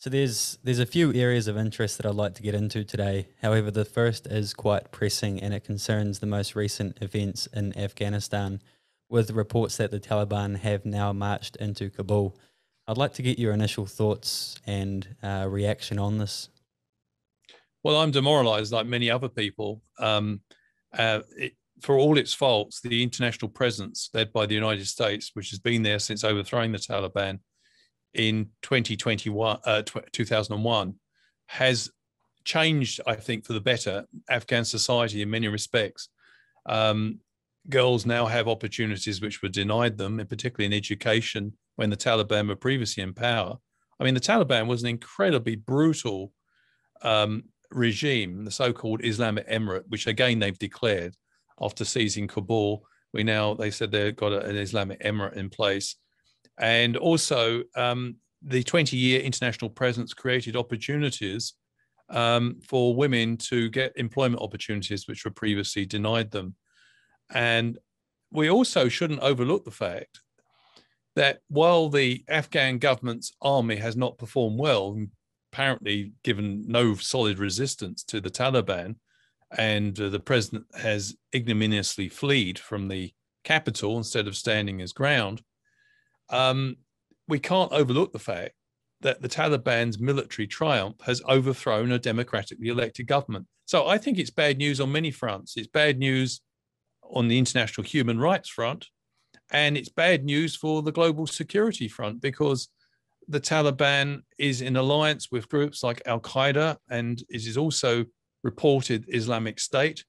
So there's there's a few areas of interest that I'd like to get into today. However, the first is quite pressing and it concerns the most recent events in Afghanistan with reports that the Taliban have now marched into Kabul. I'd like to get your initial thoughts and uh, reaction on this. Well, I'm demoralized like many other people. Um, uh, it, for all its faults, the international presence led by the United States, which has been there since overthrowing the Taliban in 2021, uh, 2001, has changed, I think, for the better Afghan society in many respects. Um, girls now have opportunities which were denied them, and particularly in education when the Taliban were previously in power. I mean, the Taliban was an incredibly brutal um, regime, the so-called Islamic Emirate, which again they've declared after seizing Kabul. We now they said they've got an Islamic Emirate in place, and also um, the 20-year international presence created opportunities um, for women to get employment opportunities which were previously denied them. And we also shouldn't overlook the fact that while the Afghan government's army has not performed well, apparently given no solid resistance to the Taliban, and uh, the president has ignominiously fled from the capital instead of standing his ground, um, we can't overlook the fact that the Taliban's military triumph has overthrown a democratically elected government. So I think it's bad news on many fronts. It's bad news on the international human rights front, and it's bad news for the global security front because the Taliban is in alliance with groups like Al Qaeda and it is also reported Islamic State.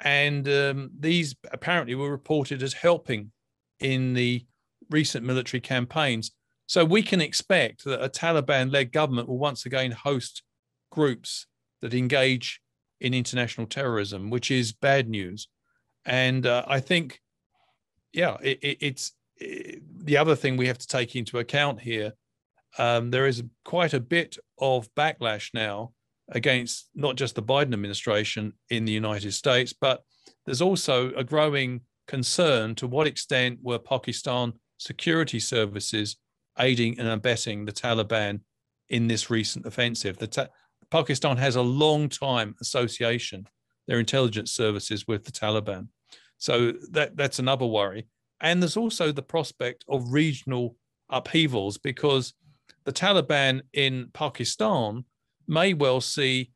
And um, these apparently were reported as helping in the recent military campaigns. So we can expect that a Taliban led government will once again host groups that engage in international terrorism, which is bad news. And uh, I think, yeah, it, it, it's it, the other thing we have to take into account here. Um, there is quite a bit of backlash now against not just the Biden administration in the United States, but there's also a growing concern to what extent were Pakistan security services aiding and abetting the Taliban in this recent offensive. Ta- Pakistan has a long time association, their intelligence services with the Taliban. So that, that's another worry. And there's also the prospect of regional upheavals because the Taliban in Pakistan may well see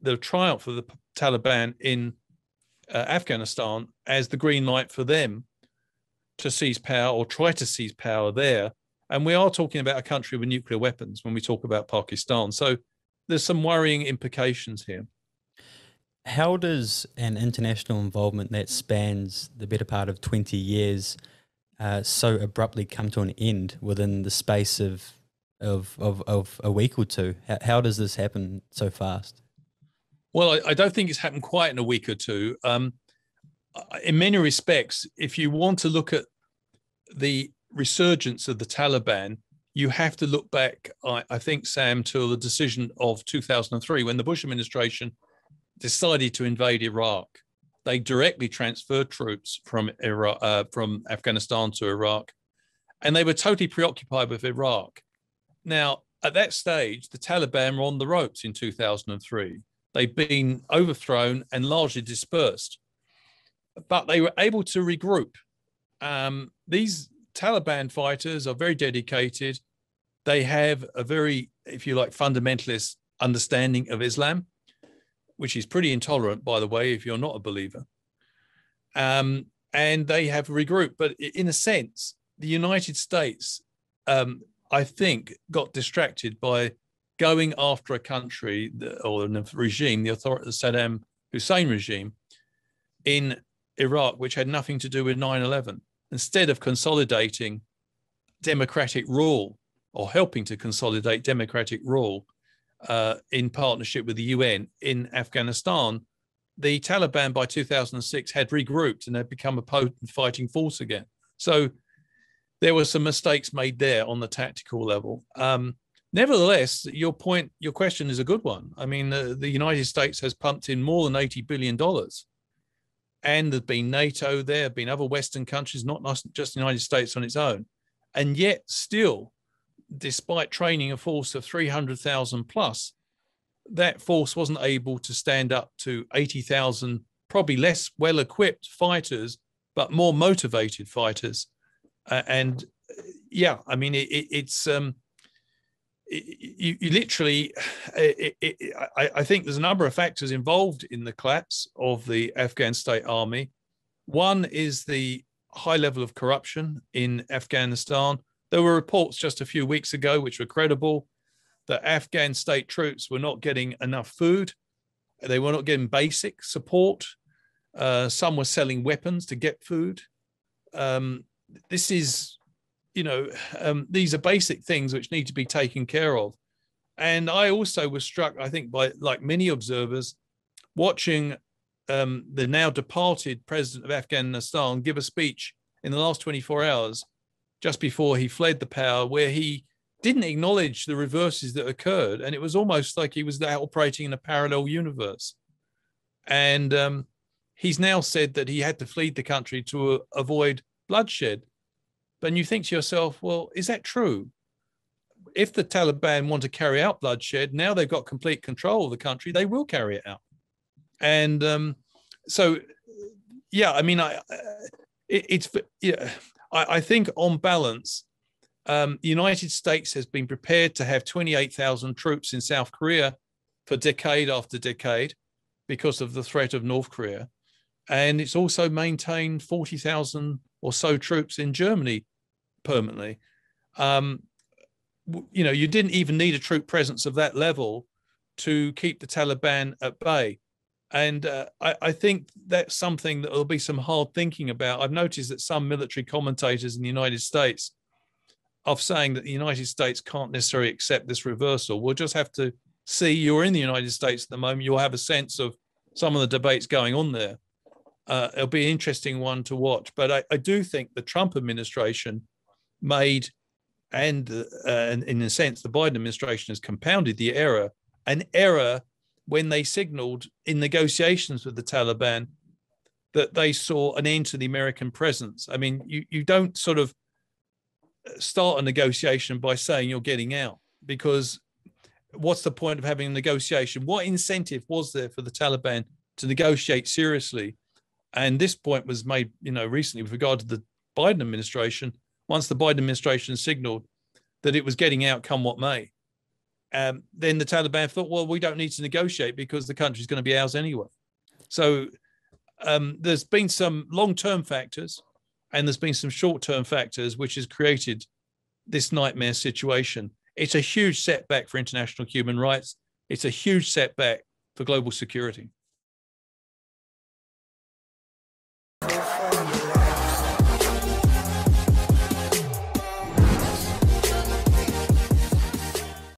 the triumph of the Taliban in uh, Afghanistan as the green light for them to seize power or try to seize power there. And we are talking about a country with nuclear weapons when we talk about Pakistan. So there's some worrying implications here. How does an international involvement that spans the better part of 20 years uh, so abruptly come to an end within the space of, of, of, of a week or two? How, how, does this happen so fast? Well, I, I, don't think it's happened quite in a week or two. Um, in many respects, if you want to look at the resurgence of the Taliban, you have to look back, I, I, think, Sam, to the decision of 2003 when the Bush administration decided to invade Iraq. They directly transferred troops from Iraq, uh, from Afghanistan to Iraq, and they were totally preoccupied with Iraq. Now, at that stage, the Taliban were on the ropes in 2003. They'd been overthrown and largely dispersed but they were able to regroup. Um, these Taliban fighters are very dedicated. They have a very, if you like, fundamentalist understanding of Islam, which is pretty intolerant, by the way, if you're not a believer. Um, and they have regrouped. But in a sense, the United States, um, I think, got distracted by going after a country or a regime, the authority, the Saddam Hussein regime, in Iraq, which had nothing to do with 9 11, instead of consolidating democratic rule or helping to consolidate democratic rule uh, in partnership with the UN in Afghanistan, the Taliban by 2006 had regrouped and had become a potent fighting force again. So there were some mistakes made there on the tactical level. Um, nevertheless, your point, your question is a good one. I mean, the, the United States has pumped in more than $80 billion and there's been NATO, there been other Western countries, not just the United States on its own. And yet, still, despite training a force of 300,000 plus, that force wasn't able to stand up to 80,000, probably less well equipped fighters, but more motivated fighters. Uh, and yeah, I mean, it, it, it's. Um, you, you, literally, it, it, I, I, think there's a number of factors involved in the collapse of the Afghan state army. One is the high level of corruption in Afghanistan. There were reports just a few weeks ago, which were credible, that Afghan state troops were not getting enough food. They were not getting basic support. Uh, some were selling weapons to get food. Um, this is, you know, um, these are basic things which need to be taken care of. And I also was struck, I think, by like many observers, watching um, the now departed president of Afghanistan give a speech in the last 24 hours, just before he fled the power, where he didn't acknowledge the reverses that occurred. And it was almost like he was operating in a parallel universe. And um, he's now said that he had to flee the country to uh, avoid bloodshed. But you think to yourself, well, is that true? If the Taliban want to carry out bloodshed, now they've got complete control of the country, they will carry it out. And um, so, yeah, I mean, I, uh, it, it's, yeah, I, I think on balance, um, the United States has been prepared to have 28,000 troops in South Korea for decade after decade because of the threat of North Korea. And it's also maintained 40,000 or so troops in Germany permanently. Um, you know, you didn't even need a troop presence of that level to keep the Taliban at bay. And uh, I, I, think that's something that there'll be some hard thinking about. I've noticed that some military commentators in the United States of saying that the United States can't necessarily accept this reversal. We'll just have to see. You're in the United States at the moment. You'll have a sense of some of the debates going on there. Uh, it'll be an interesting one to watch. But I, I do think the Trump administration made, and uh, in a sense, the Biden administration has compounded the error, an error when they signaled in negotiations with the Taliban that they saw an end to the American presence. I mean, you, you don't sort of start a negotiation by saying you're getting out because what's the point of having a negotiation? What incentive was there for the Taliban to negotiate seriously? And this point was made, you know, recently with regard to the Biden administration. Once the Biden administration signaled that it was getting out, come what may, um, then the Taliban thought, well, we don't need to negotiate because the country's going to be ours anyway. So um, there's been some long-term factors and there's been some short-term factors which has created this nightmare situation. It's a huge setback for international human rights. It's a huge setback for global security.